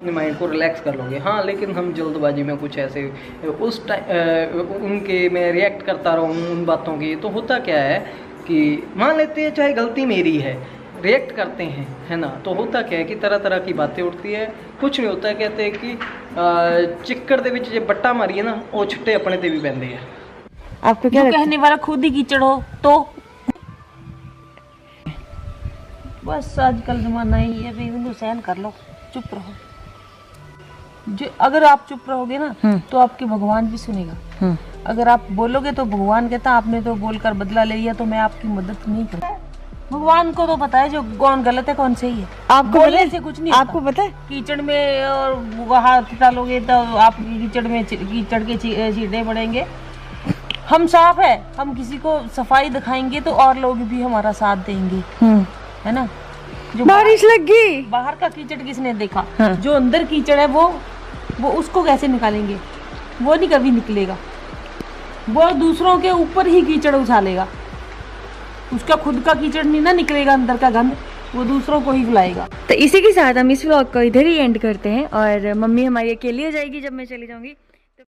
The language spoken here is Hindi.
अपने माइंड को रिलैक्स कर लोगे हाँ लेकिन हम जल्दबाजी में कुछ ऐसे उस टाइम उनके मैं रिएक्ट करता रहूँ उन बातों की तो होता क्या है कि मान लेते हैं चाहे गलती मेरी है रिएक्ट करते हैं है ना तो होता क्या है कि तरह तरह की बातें उठती है कुछ नहीं होता है कहते हैं कि अ, चिक्कड़ ਦੇ ਵਿੱਚ ਜੇ ਬੱਟਾ ਮਾਰੀਏ ਨਾ ਉਹ ਛਿੱਟੇ ਆਪਣੇ ਤੇ ਵੀ ਪੈਂਦੇ ਆ आपको क्या जो लगता है कहने वाला खुद ही कीचड़ हो तो बस आजकल जमाना ही है भाई उन्हें सहन कर लो चुप रहो जो अगर आप चुप रहोगे ना हम्म। तो आपके भगवान भी सुनेगा। हम्म, अगर आप बोलोगे तो भगवान कहता आपने तो बोलकर बदला ले लिया तो मैं आपकी मदद नहीं कर भगवान को तो पता है जो कौन गलत है कौन सही है। आपको बोलने से कुछ नहीं आपको पता है? कीचड़ में और वहाँ डालोगे तो आप कीचड़ में कीचड़ के छींटे पड़ेंगे। हम साफ़ है हम किसी को सफ़ाई दिखाएँगे तो और लोग भी हमारा साथ देंगे। हम्म, है ना? जो बारिश लग गई। बाहर का कीचड़ किसने देखा? हाँ। जो अंदर कीचड़ है वो वो उसको कैसे निकालेंगे? वो नहीं कभी निकलेगा। वो दूसरों के ऊपर ही कीचड़ उछालेगा उसका खुद का कीचड़ नहीं ना निकलेगा, अंदर का गंद वो दूसरों को ही बुलाएगा तो इसी के साथ हम इस व्लॉग को इधर ही एंड करते हैं और मम्मी हमारी अकेली हो जाएगी जब मैं चली जाऊँगी।